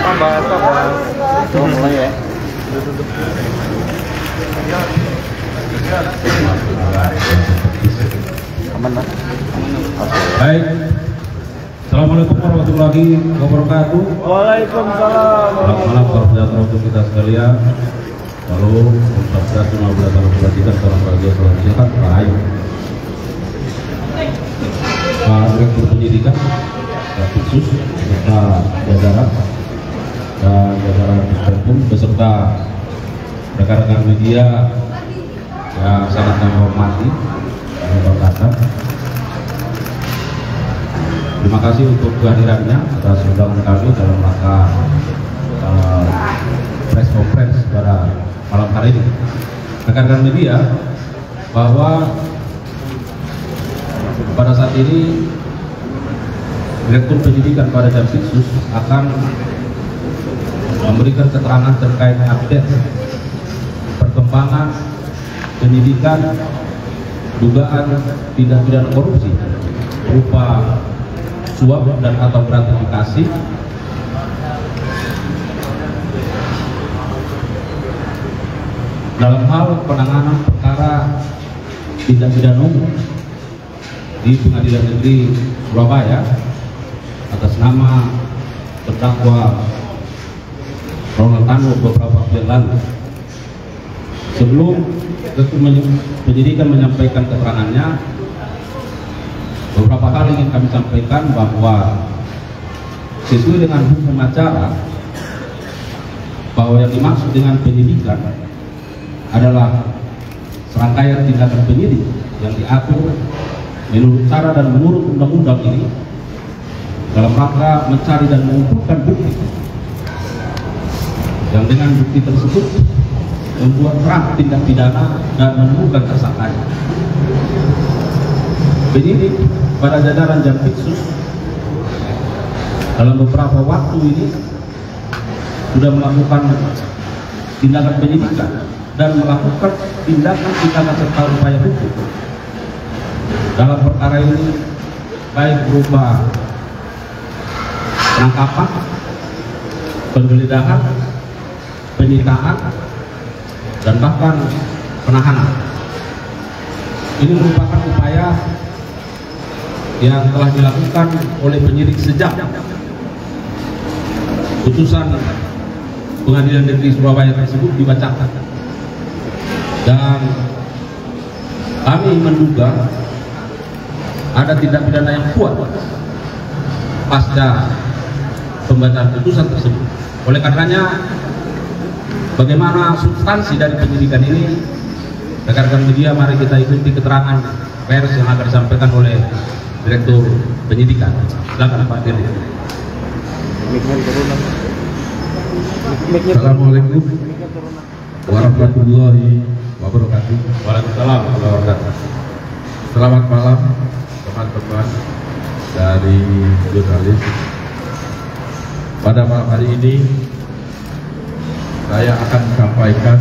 tambah tambah oh, mulai ya aman lah Baik. Assalamualaikum warahmatullahi wabarakatuh. Waalaikumsalam Selamat malam sejahtera untuk kita sekalian. Lalu Ustaz Berat Cuma Berat Salam bahagia Salam sehat Rahayu Pak Direktur Pendidikan Pak Khusus Beserta jajaran Dan jajaran Dispensum Beserta rekan-rekan media Yang sangat kami hormati Kami banggakan Terima kasih untuk kehadirannya atas undangan kami dalam rangka uh, press conference pada malam hari ini. Rekan-rekan media bahwa pada saat ini Direktur Pendidikan pada Jampitsus akan memberikan keterangan terkait update perkembangan pendidikan dugaan tindak pidana korupsi berupa suap dan atau gratifikasi. Dalam hal penanganan perkara tindak pidana umum di Pengadilan Negeri Surabaya atas nama terdakwa Ronald Tanu beberapa lalu. Sebelum Penyidikan menyampaikan keterangannya, beberapa hal ingin kami sampaikan bahwa sesuai dengan hukum acara bahwa yang dimaksud dengan penyidikan adalah serangkaian tindakan penyidik yang diatur menurut cara dan menurut undang-undang ini dalam rangka mencari dan mengumpulkan bukti yang dengan bukti tersebut membuat terang tindak pidana dan menemukan tersangkanya penyidik pada jajaran Jampitsus dalam beberapa waktu ini sudah melakukan tindakan penyidikan dan melakukan tindakan-tindakan serta upaya hukum. Dalam perkara ini baik berupa penangkapan, penggeledahan, penyitaan, dan bahkan penahanan. Ini merupakan upaya yang telah dilakukan oleh penyidik sejak putusan pengadilan negeri Surabaya tersebut dibacakan dan kami menduga ada tindak pidana yang kuat pasca pembacaan putusan tersebut oleh karenanya bagaimana substansi dari penyidikan ini rekan-rekan media mari kita ikuti keterangan pers yang akan disampaikan oleh Direktur Penyidikan. Silakan Pak Dirjen. Assalamualaikum warahmatullahi wabarakatuh. Waalaikumsalam warahmatullahi wabarakatuh. Selamat malam teman-teman dari jurnalis. Pada malam hari ini saya akan sampaikan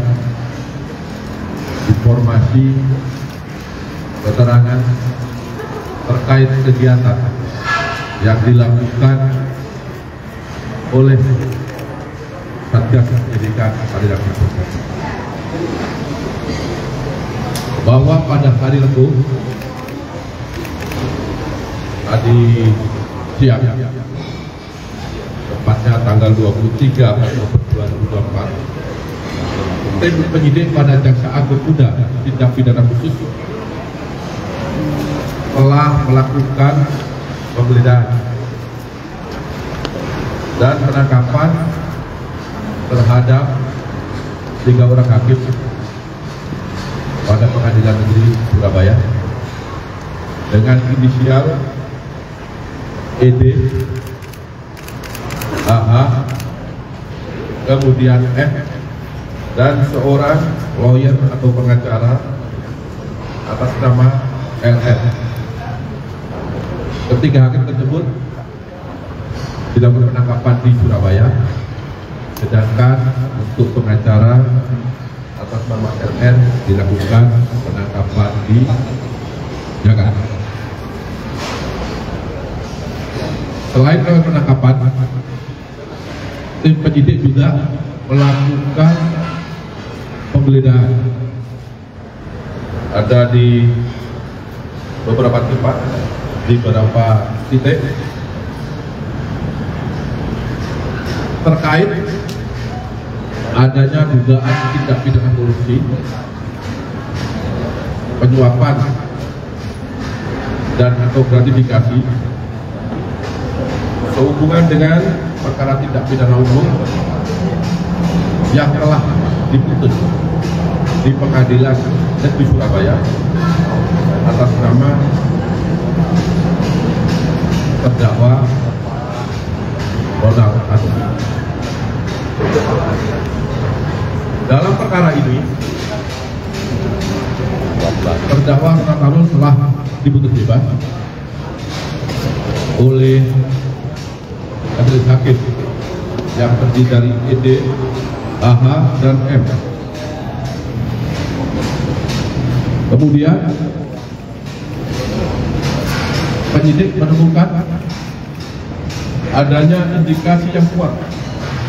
informasi keterangan terkait kegiatan yang dilakukan oleh Satgas Pendidikan Negeri bahwa pada hari Rabu tadi siang tepatnya tanggal 23 Oktober 2024 tim penyidik pada Jaksa Agung Muda Tindak Pidana Khusus. Telah melakukan penggeledahan dan penangkapan terhadap tiga orang hakim pada pengadilan negeri Surabaya dengan inisial ED, AH, kemudian F, dan seorang lawyer atau pengacara atas nama LN. Ketiga hakim tersebut dilakukan penangkapan di Surabaya, sedangkan untuk pengacara atas nama LN dilakukan penangkapan di Jakarta. Selain penangkapan, tim penyidik juga melakukan penggeledahan ada di beberapa tempat di beberapa titik. Terkait adanya dugaan tindak pidana korupsi penyuapan dan atau gratifikasi sehubungan dengan perkara tindak pidana umum yang telah diputus di pengadilan negeri Surabaya atas nama terdakwa Ronald Asmi. Dalam perkara ini, terdakwa Ronald Harun telah diputus bebas oleh majelis hakim yang terdiri dari ED, AH, dan M. Kemudian penyidik menemukan adanya indikasi yang kuat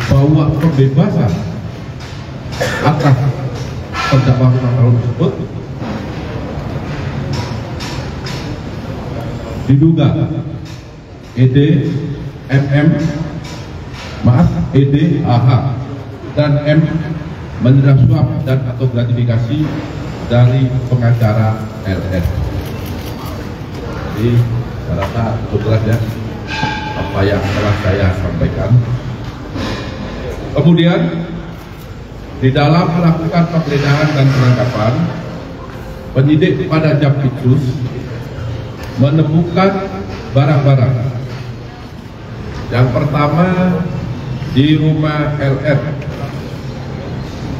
bahwa pembebasan atas terdakwa Ronald tersebut diduga ED, MM, maaf ED, AH dan M menerima suap dan atau gratifikasi dari pengacara LS. Jadi saya rasa cukup ya apa yang telah saya sampaikan. Kemudian di dalam melakukan penggeledahan dan penangkapan, penyidik pada Jampitsus menemukan barang-barang. Yang pertama di rumah LR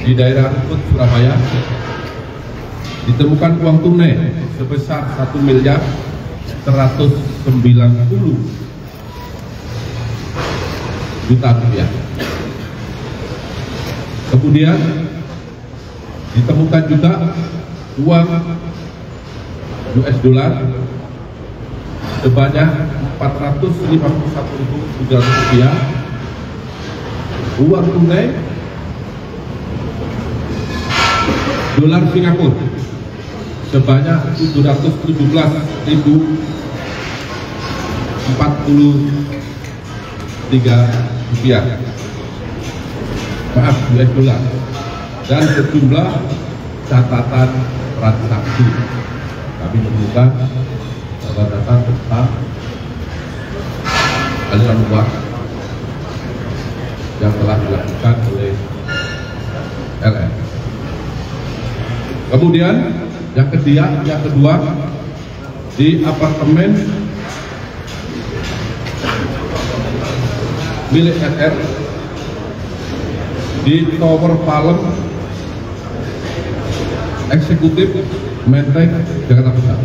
di daerah Rukut, Surabaya ditemukan uang tunai sebesar 1 miliar 190 juta rupiah. Kemudian ditemukan juga uang US dollar sebanyak 451.300 rupiah uang tunai dolar Singapura. Sebanyak 717.043 rupiah. Maaf US dollar. Dan sejumlah catatan transaksi. Kami menemukan catatan tentang aliran uang yang telah dilakukan oleh LN. Kemudian yang kedua, yang kedua di apartemen milik RR di Tower Palem Eksekutif Menteng Jakarta Pusat.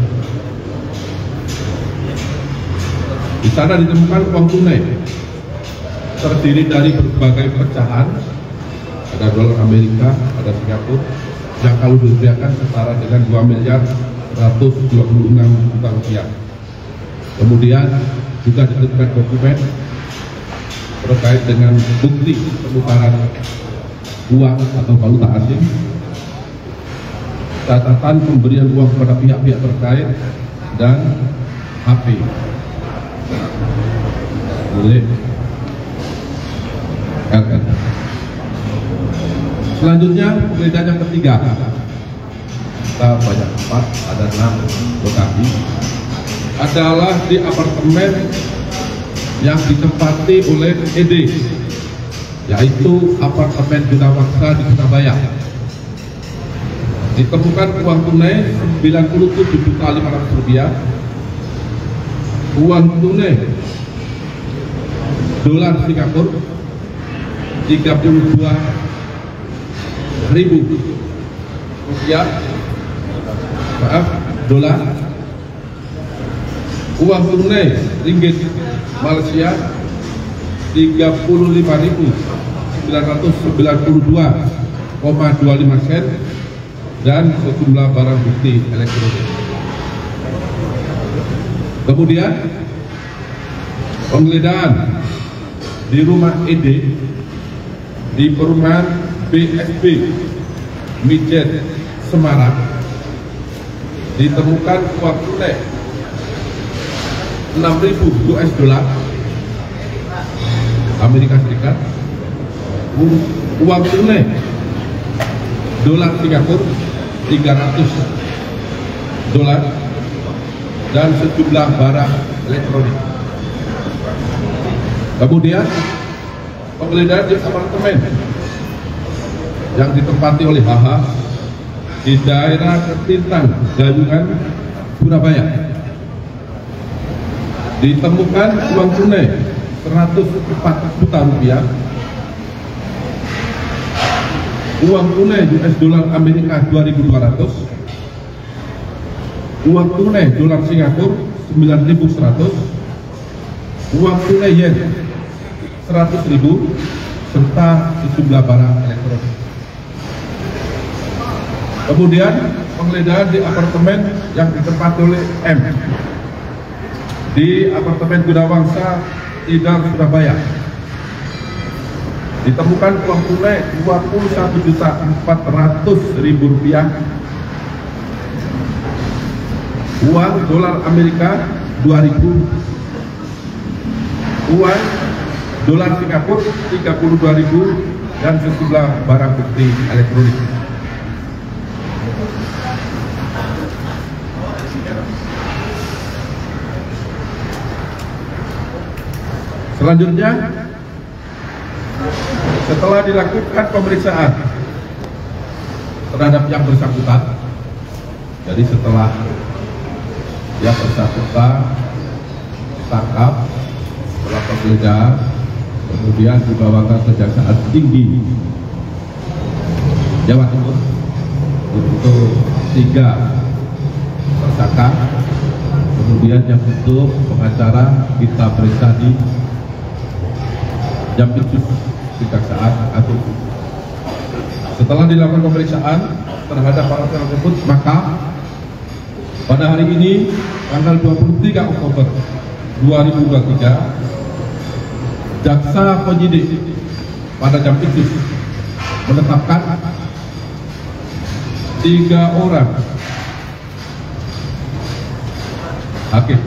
Di sana ditemukan uang tunai terdiri dari berbagai pecahan, ada dolar Amerika, ada Singapura, yang kalau dirupiahkan setara dengan 2 miliar 126 juta rupiah. Kemudian juga ditemukan dokumen terkait dengan bukti penukaran uang atau valuta asing, catatan pemberian uang kepada pihak-pihak terkait, dan HP milik LN. Selanjutnya penggeledahan yang ketiga. Kita banyak tempat ada enam lokasi. Adalah di apartemen yang ditempati oleh ED yaitu apartemen Gunawaksa di Surabaya ditemukan uang tunai 97 juta 500 rupiah uang tunai dolar Singapura 32 ribu rupiah maaf dolar uang tunai ringgit Malaysia 35.992,25 sen dan sejumlah barang bukti elektronik. Kemudian penggeledahan di rumah ED di perumahan BSB Mijet Semarang ditemukan uang tunai 6.000 US dollar Amerika Serikat uang tunai dolar Singapura 300 dolar dan sejumlah barang elektronik. Kemudian penggeledahan di apartemen yang ditempati oleh HH di daerah Ketintang, Gayungan, Surabaya. Ditemukan uang tunai 104 juta rupiah, uang tunai US dolar Amerika 2.200, uang tunai dolar Singapura 9.100, uang tunai yen 100.000, serta sejumlah barang elektronik. Kemudian penggeledahan di apartemen yang ditempati oleh M di apartemen Gunawangsa, Tidar, Surabaya. Ditemukan uang tunai 21 juta 400 ribu rupiah, uang dolar Amerika 2000, uang dolar Singapura 32 ribu dan sejumlah barang bukti elektronik. Selanjutnya, setelah dilakukan pemeriksaan terhadap yang bersangkutan, jadi setelah yang bersangkutan tangkap, setelah penggeledahan, kemudian dibawakan ke Kejaksaan Tinggi Jawa Timur untuk tiga tersangka. Kemudian yang untuk pengacara kita periksa di Jampitsus Kejaksaan Agung. Setelah dilakukan pemeriksaan terhadap para tersebut, maka pada hari ini tanggal 23 Oktober 2023 jaksa penyidik pada Jampitsus menetapkan tiga orang hakim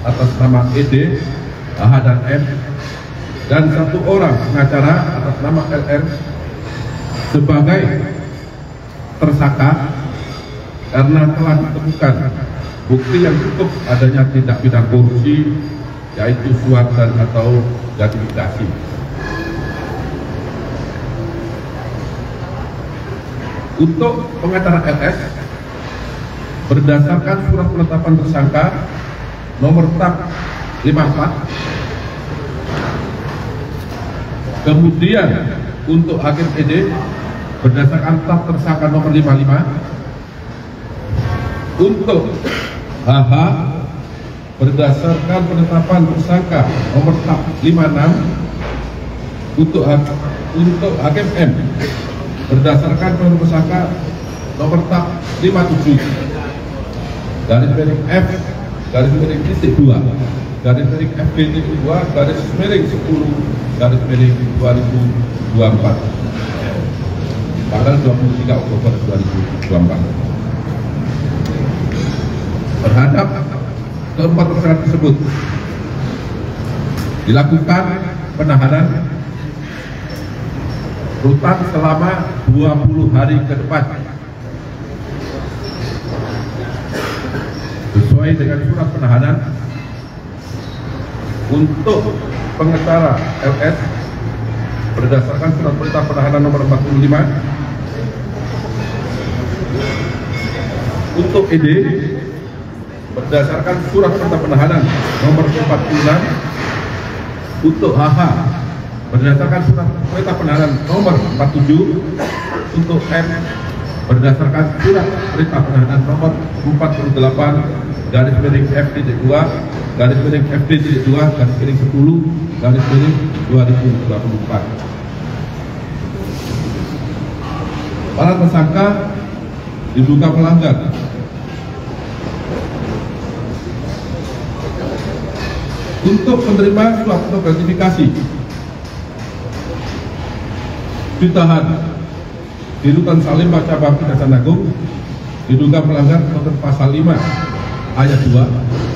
atas nama ED, AH dan M dan satu orang pengacara atas nama LR sebagai tersangka karena telah ditemukan bukti yang cukup adanya tindak pidana korupsi yaitu suap dan atau gratifikasi. Untuk pengacara LS berdasarkan surat penetapan tersangka nomor TAP 54 kemudian untuk hakim ED berdasarkan TAP tersangka nomor 55 untuk HH berdasarkan penetapan tersangka nomor TAP 56 untuk hak- untuk hakim M berdasarkan penetapan tersangka nomor TAP 57 garis miring F garis miring titik 2 garis miring FB titik 2 garis miring 10 garis miring 2024 tanggal 23 Oktober 2024 terhadap keempat tersangka tersebut dilakukan penahanan rutan selama 20 hari ke depan. Sesuai dengan surat penahanan untuk pengetara LS berdasarkan surat perintah penahanan nomor 45 untuk ED berdasarkan surat perintah penahanan nomor 46 untuk HH berdasarkan surat perintah penahanan nomor 47 untuk M berdasarkan surat perintah penahanan nomor 48 garis miring F titik 2 garis miring F titik 2 garis miring 10 garis miring 2024 para tersangka diduga melanggar. Untuk menerima suatu gratifikasi ditahan. Di Rutan Salemba cabang Kejaksaan Agung diduga melanggar pasal 5 ayat 2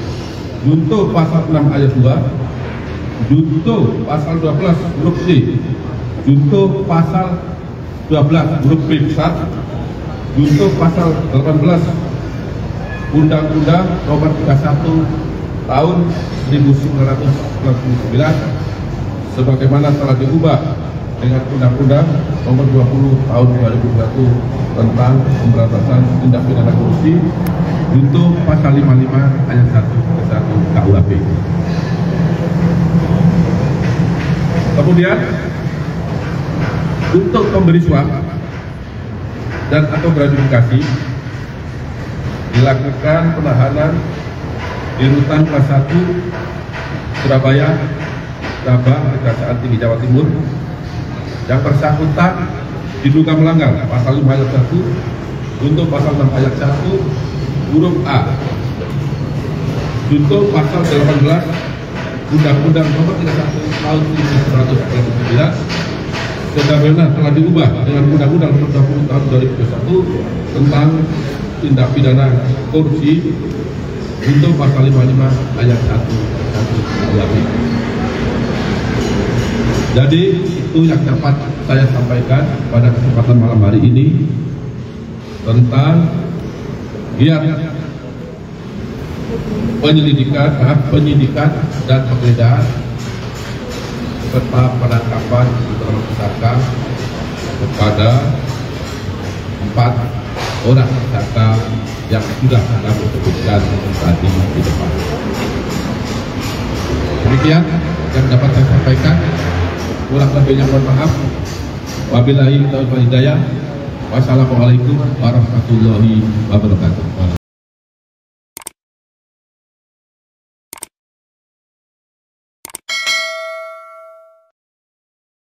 junto pasal 6 ayat 2 junto pasal 12 huruf D junto pasal 12 huruf B besar junto pasal 18 Undang-Undang Nomor 31 Tahun 1999 sebagaimana telah diubah dengan Undang-Undang Nomor 20 Tahun 2021 tentang pemberantasan tindak pidana korupsi untuk pasal 55 ayat 1 ke 1 KUHP. Kemudian untuk pemberi suap dan atau gratifikasi dilakukan penahanan di rutan kelas 1 Surabaya, Sabang, Kejaksaan Tinggi Jawa Timur yang bersangkutan diduga melanggar pasal 5 ayat 1 untuk pasal 6 ayat 1 huruf A untuk pasal 18 Undang-Undang Nomor 31 Tahun 1999 sebagaimana telah diubah dengan Undang-Undang Nomor 20 Tahun 2021 tentang tindak pidana korupsi untuk pasal 55 ayat 1 1 KUHP. Jadi itu yang dapat saya sampaikan pada kesempatan malam hari ini tentang giat penyelidikan, tahap penyidikan dan penggeledahan serta penangkapan terhadap tersangka kepada empat orang tersangka yang sudah kami sebutkan tadi di depan. Demikian yang dapat saya sampaikan. Kurang lebihnya mohon maaf. Wabillahi taufiq hidayah. Wassalamualaikum warahmatullahi wabarakatuh.